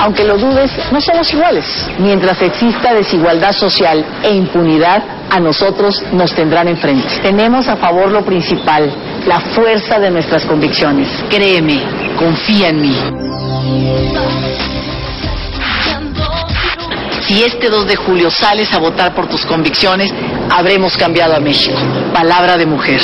Aunque lo dudes, no somos iguales. Mientras exista desigualdad social e impunidad, a nosotros nos tendrán enfrente. Tenemos a favor lo principal, la fuerza de nuestras convicciones. Créeme, confía en mí. Si este 2 de julio sales a votar por tus convicciones, habremos cambiado a México. Palabra de mujer.